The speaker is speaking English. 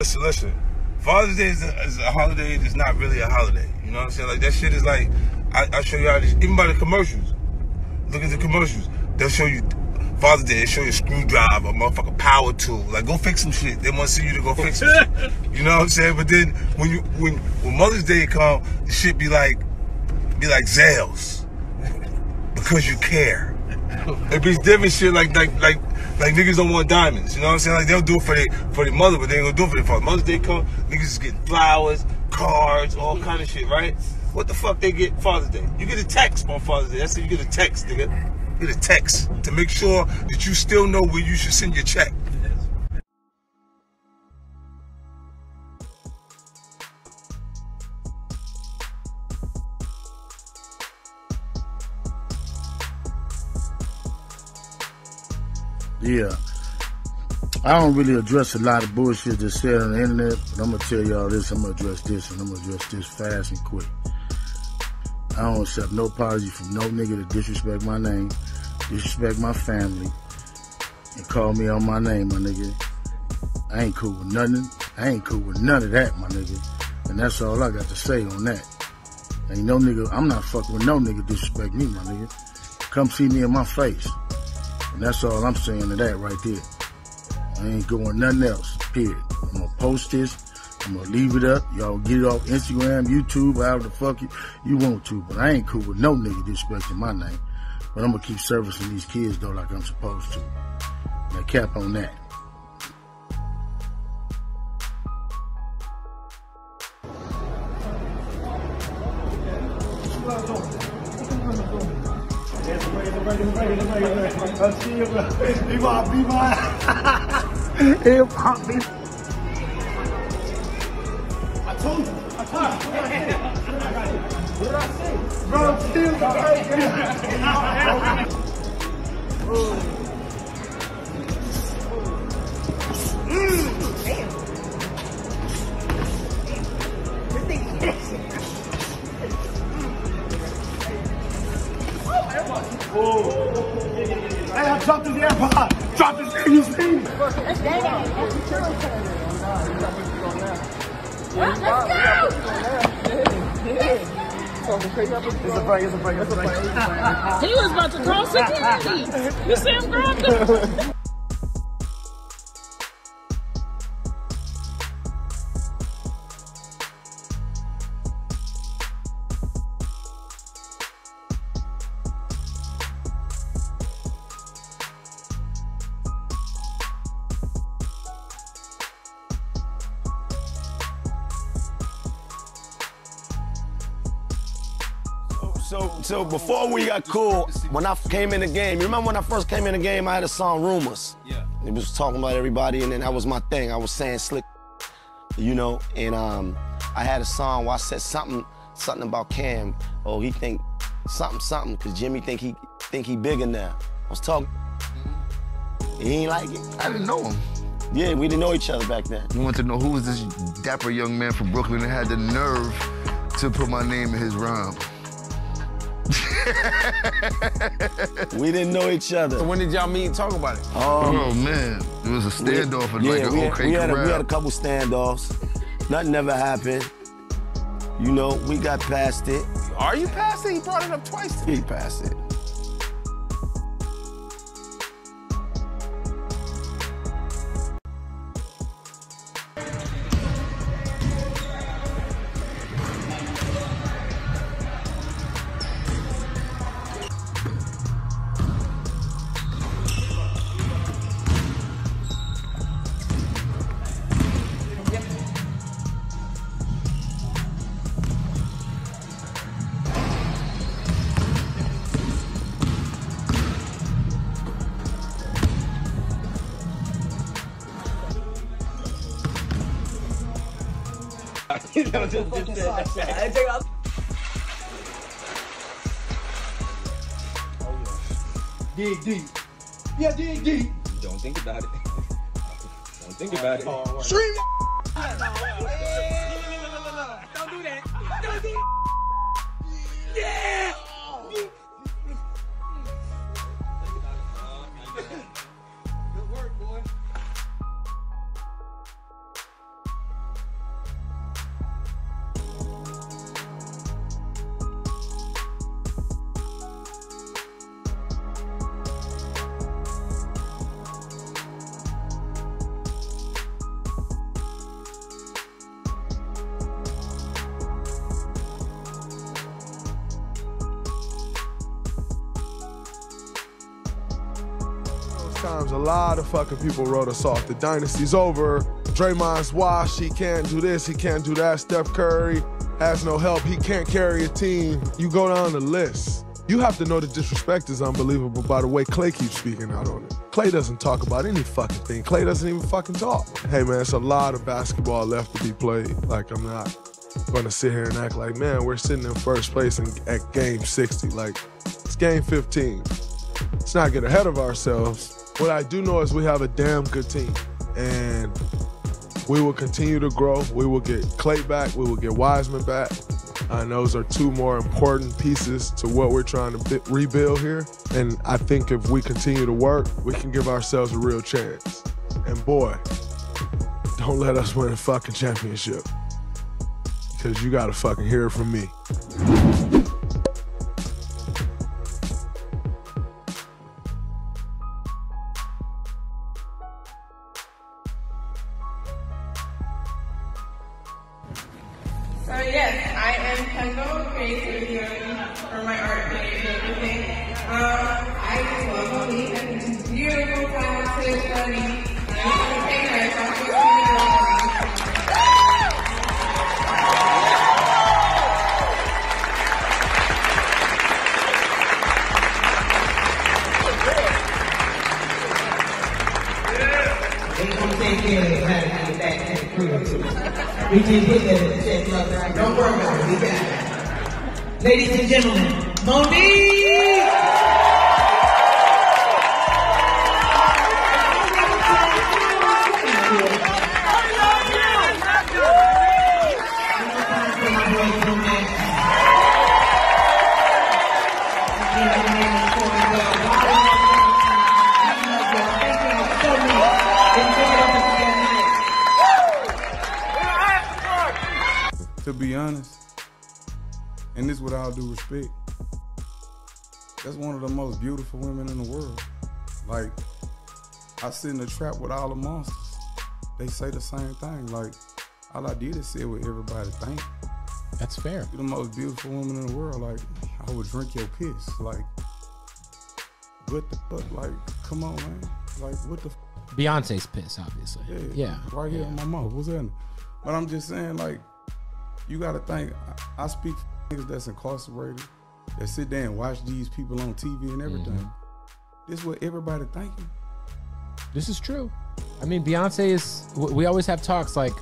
Listen, listen. Father's Day is a, is a holiday that's not really a holiday. You know what I'm saying? Like that shit is like I, I show you how this even by the commercials. Look at the commercials. They'll show you Father's Day, they show you a screwdriver, a motherfucking power tool. Like go fix some shit. They want to see you to go fix some shit. You know what I'm saying? But then when you when when Mother's Day come, the shit be like be like Zales. Because you care. It be different shit like like like like niggas don't want diamonds. You know what I'm saying? Like they'll do it for their for their mother, but they ain't gonna do it for their father. Mother's Day come, niggas is getting flowers, cards, all kind of shit, right? What the fuck they get Father's Day? You get a text on Father's Day. That's it. You get a text, nigga. You get a text to make sure that you still know where you should send your check. Yeah. I don't really address a lot of bullshit that's said on the internet, but I'm gonna tell y'all this, I'm gonna address this, and I'm gonna address this fast and quick. I don't accept no apology from no nigga to disrespect my name, disrespect my family, and call me on my name, my nigga. I ain't cool with nothing. I ain't cool with none of that, my nigga. And that's all I got to say on that. Ain't no nigga, I'm not fucking with no nigga disrespect me, my nigga. Come see me in my face. And that's all I'm saying to that right there. I ain't going nothing else, period. I'm gonna post this. I'm gonna leave it up. Y'all get it off Instagram, YouTube, however the fuck you, you want to. But I ain't cool with no nigga disrespecting my name. But I'm gonna keep servicing these kids though like I'm supposed to. Now cap on that. Be my. Hip hop, be. I told you. I told you. What did I say? Bro, still Hey, I dropped his AirPod. Dropped his thing. You see me? It's a prank. It's a prank. It's a prank. He was about to call security. You see him grab So, so before we got cool, when I came in the game, you remember when I first came in the game, I had a song Rumors. Yeah. It was talking about everybody, and then that was my thing. I was saying slick, you know, and um, I had a song where I said something, something about Cam. Oh, he think something, something, cause Jimmy think he think he bigger now. I was talking. He ain't like it. I didn't know him. Yeah, we didn't know each other back then. We wanted to know who was this dapper young man from Brooklyn that had the nerve to put my name in his rhyme. We didn't know each other. So when did y'all meet and talk about it? Um, oh man, it was a standoff and yeah, like an we, had, okay we, had a, we had a couple standoffs. Nothing ever happened. You know, we got past it. Are you past it? He brought it up twice. He passed it. Dig deep. Yeah, dig deep. Don't think about it. Don't think about it. Stream. Times a lot of fucking people wrote us off. The dynasty's over. Draymond's washed. He can't do this. He can't do that. Steph Curry has no help. He can't carry a team. You go down the list. You have to know the disrespect is unbelievable by the way Clay keeps speaking out on it. Clay doesn't talk about any fucking thing. Clay doesn't even fucking talk. Hey man, it's a lot of basketball left to be played. Like I'm not gonna sit here and act like, man, we're sitting in first place in, at game 60. Like it's game 15. Let's not get ahead of ourselves. What I do know is we have a damn good team. And we will continue to grow. We will get Clay back. We will get Wiseman back. And those are two more important pieces to what we're trying to rebuild here. And I think if we continue to work, we can give ourselves a real chance. And boy, don't let us win a fucking championship. Because you got to fucking hear it from me. So yes, I am Kendall, creative for my art page and everything. Um, I just love Mo'Nique and she's beautiful, talented, funny. And take her, We can put that. Don't worry about it, we got it. Ladies and gentlemen, Mo'Nique! Be honest, and this with all due respect, that's one of the most beautiful women in the world. Like, I sit in the trap with all the monsters. They say the same thing. Like, all I did is say what everybody think. That's fair. You're the most beautiful woman in the world. Like, I would drink your piss. Like, what the fuck? Like, come on, man. Like, what the f- Beyonce's piss, obviously. yeah, Yeah. right here yeah. in my mouth. What's that? But I'm just saying, like, you got to think. I, I speak for niggas that's incarcerated, that sit there and watch these people on TV and everything. Mm-hmm. This is what everybody thinking. This is true. I mean, Beyonce is. We always have talks like